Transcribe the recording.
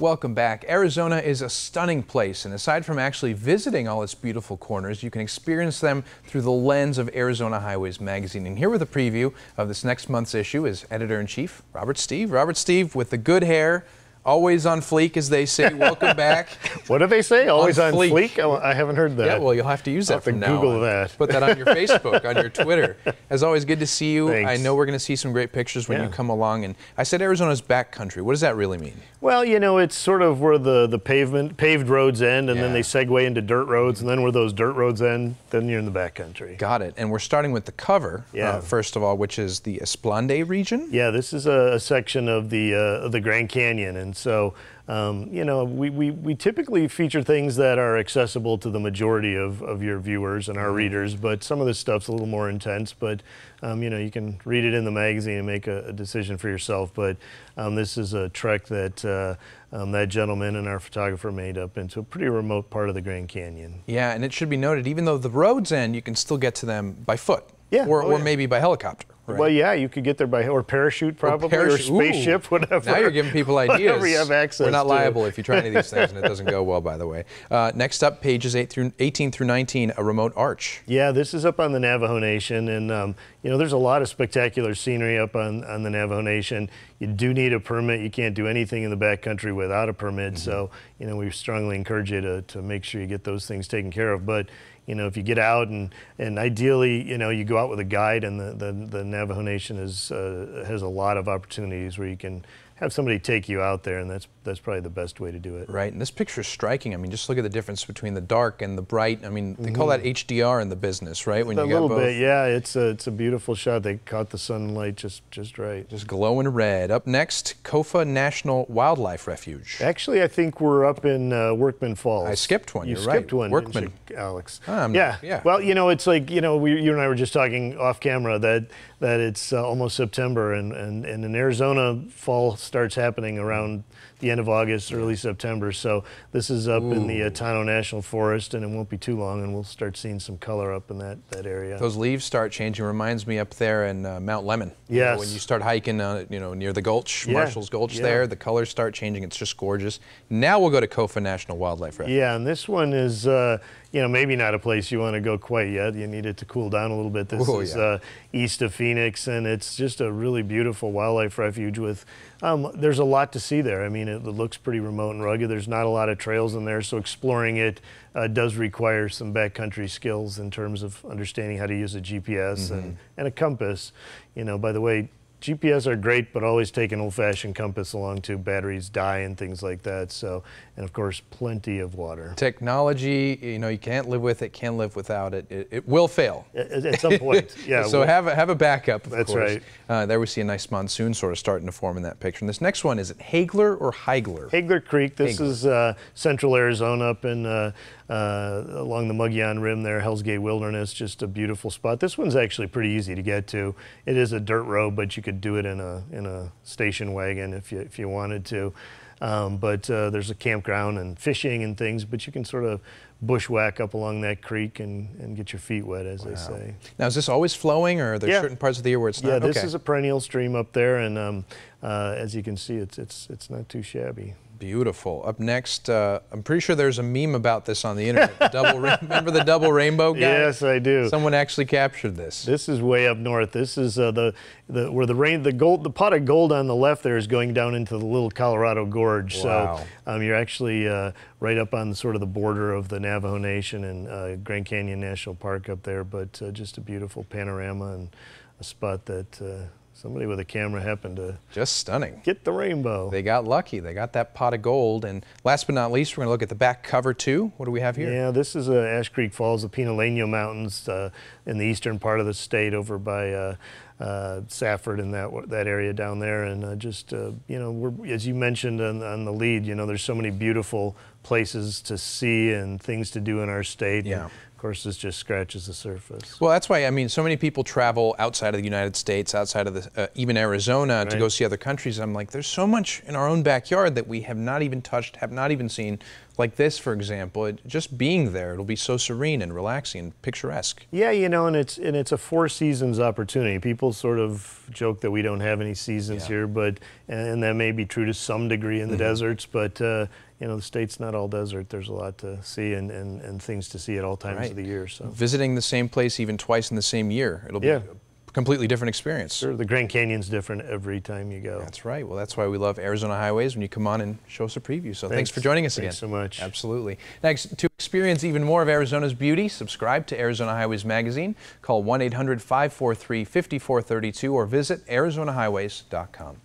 Welcome back. Arizona is a stunning place, and aside from actually visiting all its beautiful corners, you can experience them through the lens of Arizona Highways magazine. And here with a preview of this next month's issue is editor in chief Robert Stieve. Robert Stieve with the good hair, Always on fleek, as they say. Welcome back. what do they say? Always on, on fleek? fleek? Oh, I haven't heard that. Yeah, well, you'll have to use that I'll from now Google on. that. Put that on your Facebook, on your Twitter. As always, good to see you. Thanks. I know we're going to see some great pictures when yeah. you come along. And I said Arizona's back country. What does that really mean? Well, you know, it's sort of where the, the pavement paved roads end, and Yeah. then they segue into dirt roads, and then where those dirt roads end, then you're in the back country. Got it. And we're starting with the cover, Yeah. uh, first of all, which is the Esplanade region. Yeah, this is a, a section of the uh, of the Grand Canyon, and so um, you know we, we, we typically feature things that are accessible to the majority of, of your viewers and our readers, but some of this stuff's a little more intense. But um, you know you can read it in the magazine and make a, a decision for yourself. But um, this is a trek that uh, um, that gentleman and our photographer made up into a pretty remote part of the Grand Canyon. Yeah, and it should be noted, even though the roads end, you can still get to them by foot. Yeah. Or, Oh, or yeah. maybe by helicopter. Right? Well, yeah, you could get there by or parachute probably or, parachute. Ooh. spaceship, whatever. Now you're giving people ideas. Whatever you have access We're not liable if you try any of these things and it doesn't go well, by the way. Uh, next up, pages 8 through 18 through 19, a remote arch. Yeah, this is up on the Navajo Nation, and um, you know there's a lot of spectacular scenery up on, on the Navajo Nation. You do need a permit. You can't do anything in the backcountry without a permit. So you know we strongly encourage you to, to make sure you get those things taken care of. But you know if you get out and, and ideally you know you go out with a guide, and the, the, the Navajo Nation is uh, has a lot of opportunities where you can have somebody take you out there, and that's that's probably the best way to do it. Right, and this picture is striking. I mean, just look at the difference between the dark and the bright. I mean, they call that HDR in the business, right? When Mm-hmm. a you got little both. bit, yeah. It's a it's a beautiful shot. They caught the sunlight just just right. Just glowing red. Up next, Kofa National Wildlife Refuge. Actually, I think we're up in uh, Workman Falls. I skipped one, You you're skipped right. one, Workman. you, Alex. Ah, yeah. yeah. Well, you know, it's like you know, we, you and I were just talking off camera that that it's uh, almost September, and, and and in Arizona, fall starts happening around the end of August, early September. So this is up in the uh, Tonto National Forest, and it won't be too long, and we'll start seeing some color up in that that area. Those leaves start changing. Reminds me up there in uh, Mount Lemmon. You know, Yes. when you start hiking, uh, you know, near the Gulch, Yeah, Marshall's Gulch yeah. there, the colors start changing. It's just gorgeous. Now we'll go to Kofa National Wildlife Refuge. Yeah, and this one is, uh, you know, maybe not a place you want to go quite yet. You need it to cool down a little bit. This Oh, is yeah. uh, east of Phoenix, and it's just a really beautiful wildlife refuge with. Um, there's a lot to see there. I mean, it, looks pretty remote and rugged. There's not a lot of trails in there, so exploring it uh, does require some backcountry skills in terms of understanding how to use a GPS and, and a compass. You know, by the way, GPS are great, but always take an old-fashioned compass along too. Batteries die and things like that. So, and of course, plenty of water. Technology, you know, you can't live with it, can't live without it. It, it will fail. At, at some point, yeah. so well, have a, have a backup. Of That's course. right. Uh, there we see a nice monsoon sort of starting to form in that picture. And this next one is it Hagler or Heigler? Hagler Creek. This Hagler. is uh, central Arizona, up in uh, uh, along the Mogollon Rim there, Hell's Gate Wilderness. Just a beautiful spot. This one's actually pretty easy to get to. It is a dirt road, but you could do it in a in a station wagon if you if you wanted to. Um, but uh, there's a campground and fishing and things, but you can sort of bushwhack up along that creek and, and get your feet wet, as they say. Now, is this always flowing, or are there Yeah. certain parts of the year where it's not? Yeah, this okay. is a perennial stream up there, and um, uh, as you can see, it's it's it's not too shabby. Beautiful. Up next, uh, I'm pretty sure there's a meme about this on the internet. The double remember the double rainbow guy? Yes, I do. Someone actually captured this. This is way up north. This is uh, the, the where the rain the gold the pot of gold on the left there is going down into the little Colorado Gorge. Wow. So um, you're actually uh, right up on sort of the border of the Navajo Nation and uh, Grand Canyon National Park up there. But uh, just a beautiful panorama and a spot that uh, somebody with a camera happened to Just stunning. get the rainbow. They got lucky. They got that pot of gold. And last but not least, we're going to look at the back cover too. What do we have here? Yeah, this is uh, Ash Creek Falls, the Pinaleño Mountains uh, in the eastern part of the state over by uh, uh, Safford and that that area down there. And uh, just, uh, you know, we're, as you mentioned on, on the lead, you know, there's so many beautiful places to see and things to do in our state. Yeah. And of course, this just scratches the surface. Well, that's why I mean, so many people travel outside of the United States, outside of the, uh, even Arizona, to go see other countries. I'm like, there's so much in our own backyard that we have not even touched, have not even seen. like this, for example, it, just being there, it'll be so serene and relaxing and picturesque. Yeah, you know, and it's and it's a four seasons opportunity. People sort of joke that we don't have any seasons Yeah. here, but and that may be true to some degree in the deserts, but uh, you know, the state's not all desert. There's a lot to see and, and, and things to see at all times Right. of the year. So Visiting the same place even twice in the same year, it'll be a completely different experience. sure, the Grand Canyon's different every time you go. That's right. Well, that's why we love Arizona Highways when you come on and show us a preview. So thanks, for joining us again. Thanks so much. Absolutely. Next, to experience even more of Arizona's beauty, subscribe to Arizona Highways Magazine. Call 1 800 543 5432 or visit ArizonaHighways.com.